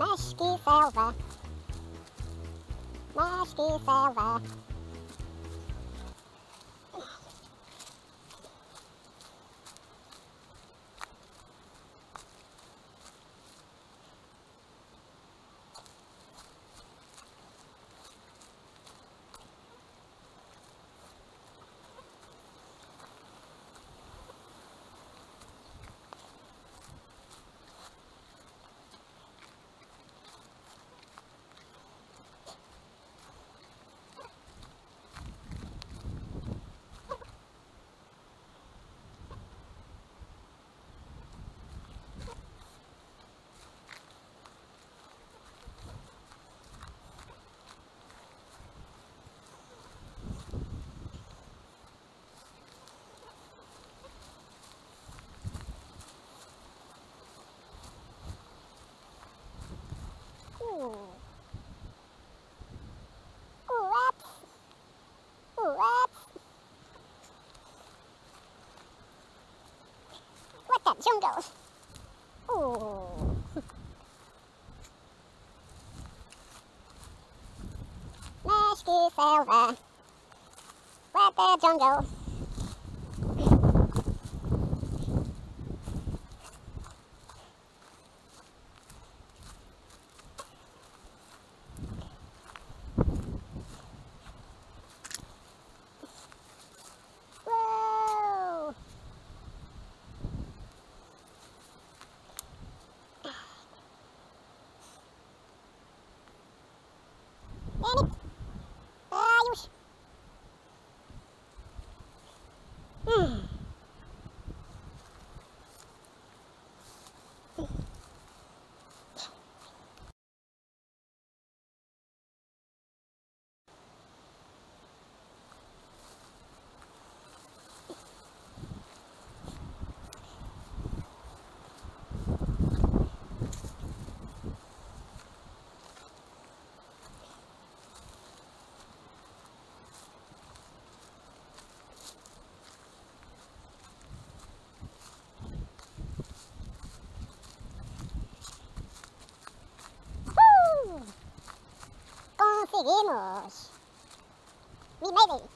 Meszki selva. Meszki selva. What the jungle? Ooh. Meshki Selva. What the jungle? seguimos. Mi mail.